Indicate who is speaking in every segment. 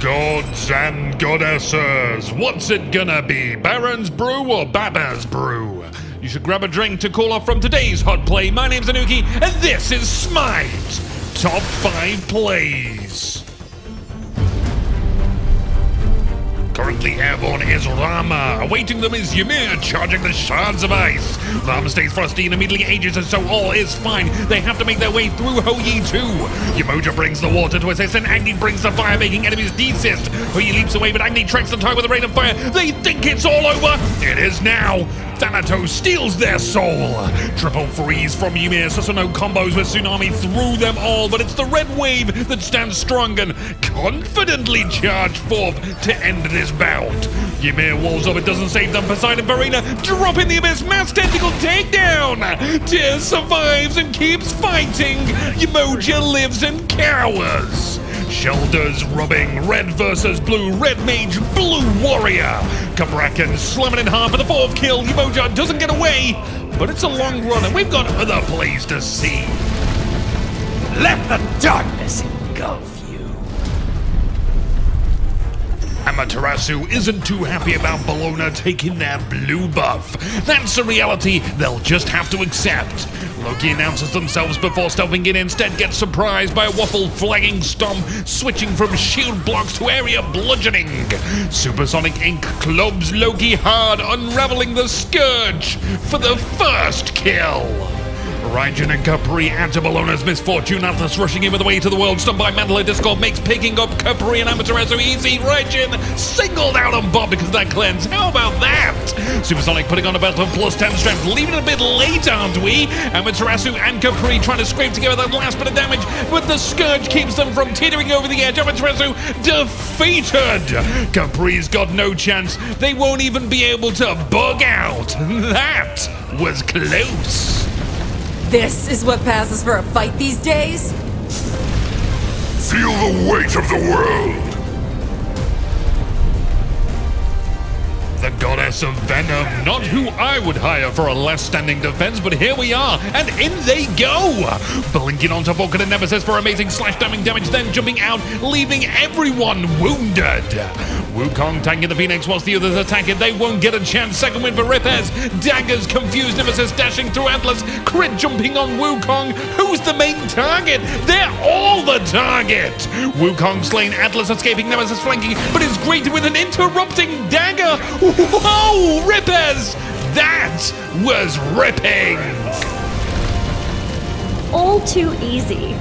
Speaker 1: Gods and goddesses, what's it gonna be? Baron's Brew or Baba's Brew? You should grab a drink to cool off from today's hot play. My name's Inuki, and this is Smite Top 5 Plays. Currently airborne is Rama. Awaiting them is Ymir, charging the shards of ice. Rama stays frosty and immediately ages, and so all is fine. They have to make their way through Hou Yi too. Yemoja brings the water to assist, and Agni brings the fire, making enemies desist. Hou Yi leaps away, but Agni tracks the target with a rain of fire. They think it's all over. It is now. Thanatos steals their soul. Triple freeze from Ymir, Susanoo combos with Tsunami through them all, but it's the red wave that stands strong and confidently charge forth to end this bout. Ymir walls up, it doesn't save them. Poseidon Varina drop in the abyss, mass tentacle takedown. Tyr survives and keeps fighting. Yemoja lives and cowers. Shoulders rubbing, red versus blue, red mage, blue warrior. Cabrakan slamming in half for the fourth kill. Yemoja doesn't get away, but it's a long run and we've got other plays to see.
Speaker 2: Let the darkness engulf you.
Speaker 1: Amaterasu isn't too happy about Bellona taking their blue buff. That's a reality they'll just have to accept. Loki announces themselves before stealthing in, instead gets surprised by a waffle flagging stomp, switching from shield blocks to area bludgeoning. Supersonic Ink clubs Loki hard, unraveling the Scourge for the first kill. Raijin and Khepri add to Bellona's misfortune. Atlas rushing in with the way to the world. Stunned by Mandala Discord makes picking up Khepri and Amaterasu easy. Raijin singled out on Bob because of that cleanse. How about that? Supersonic putting on a belt of plus 10 strength. Leaving it a bit late, aren't we? Amaterasu and Khepri trying to scrape together that last bit of damage, but the Scourge keeps them from teetering over the edge. Amaterasu defeated. Khepri's got no chance. They won't even be able to bug out. That was close.
Speaker 3: This is what passes for a fight these days?
Speaker 4: Feel the weight of the world!
Speaker 1: The goddess of venom, not who I would hire for a last standing defense, but here we are, and in they go! Blinking onto Vulcan and Nemesis for amazing slash damning damage, then jumping out, leaving everyone wounded. Wukong tanking the Phoenix whilst the others attack it. They won't get a chance. Second win for Ripez. Daggers confused Nemesis dashing through Atlas. Crit jumping on Wukong. Who's the main target? They're all the target. Wukong slain Atlas escaping Nemesis flanking, but is greeted with an interrupting dagger. Whoa, Ripez! That was ripping!
Speaker 5: All too easy.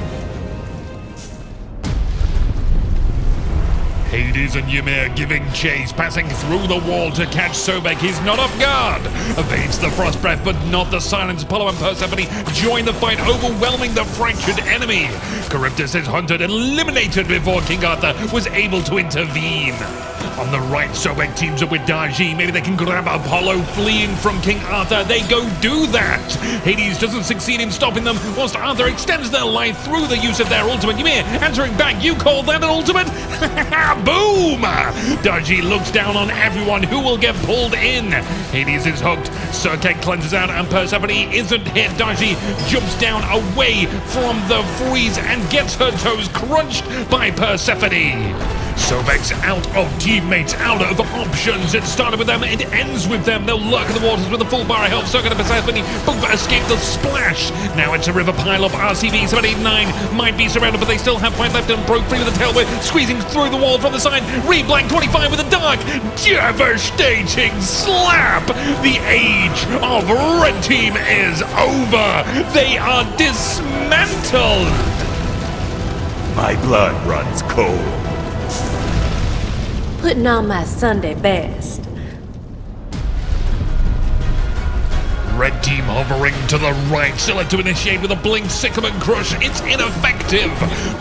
Speaker 1: Hades and Ymir giving chase, passing through the wall to catch Sobek. He's not off guard. Evades the frost breath, but not the silence. Apollo and Persephone join the fight, overwhelming the fractured enemy. Charybdis is hunted and eliminated before King Arthur was able to intervene. On the right, Sobek teams up with Daji. Maybe they can grab Apollo fleeing from King Arthur. They go do that. Hades doesn't succeed in stopping them, whilst Arthur extends their life through the use of their ultimate. Ymir answering back. You call that an ultimate? Boom! Daji looks down on everyone who will get pulled in. Hades is hooked. Serqet cleanses out, and Persephone isn't hit. Daji jumps down away from the freeze and gets her toes crunched by Persephone. Sobek's out of teammates, out of options. It started with them, it ends with them. They'll lurk in the waters with a full bar of health. Serqet and Persephone both escape the splash. Now it's a river pile up. RCV 789 might be surrounded, but they still have five left and broke free with a tail whip, squeezing through the wall from the side. Reblank 25 with a dark, devastating slap. The age of Red Team is over. They are dismantled.
Speaker 4: My blood runs cold.
Speaker 5: Putting on my Sunday best.
Speaker 1: Red team hovering to the right. Scylla to initiate with a blink. Sycamore crush. It's ineffective.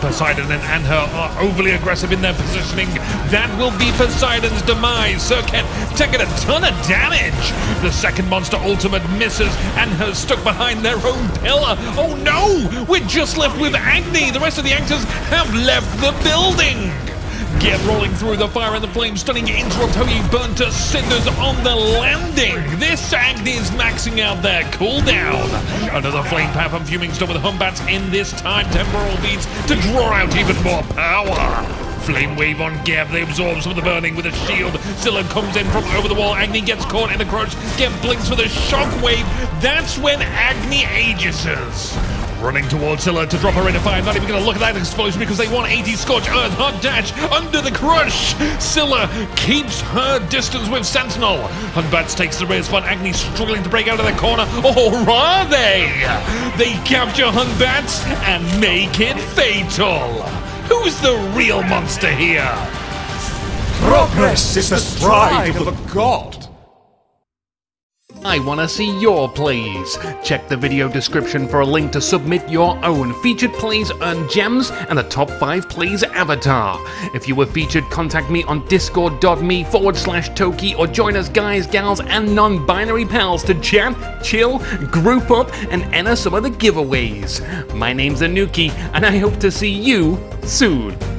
Speaker 1: Poseidon and Anhur are overly aggressive in their positioning. That will be Poseidon's demise. Serqet taking a ton of damage. The second monster ultimate misses. Anhur's stuck behind their own pillar. Oh no! We're just left with Agni. The rest of the actors have left the building. Get rolling through the fire and the flames, stunning interrupt Hou Yi burnt to cinders on the landing. This Agni is maxing out their cooldown. Another flame path and fuming storm with Hun Batz in this time temporal beats to draw out even more power. Flame wave on Geb. They absorb some of the burning with a shield. Scylla comes in from over the wall. Agni gets caught in the crouch. Geb blinks with a shockwave. That's when Agni aegises. Running towards Scylla to drop her in a fire. Not even going to look at that explosion because they want 80 Scorch Earth. Hot dash under the crush. Scylla keeps her distance with Sentinel. Hun Batz takes the rear spot. Agni struggling to break out of the corner. Or are they? They capture Hun Batz and make it fatal. Who's the real monster here?
Speaker 2: Progress is the stride of a god.
Speaker 6: I want to see your plays. Check the video description for a link to submit your own featured plays, earn gems, and a top 5 plays avatar. If you were featured, contact me on discord.me forward slash Toki or join us guys, gals, and non binary pals to chat, chill, group up, and enter some of the giveaways. My name's Inuki, and I hope to see you soon.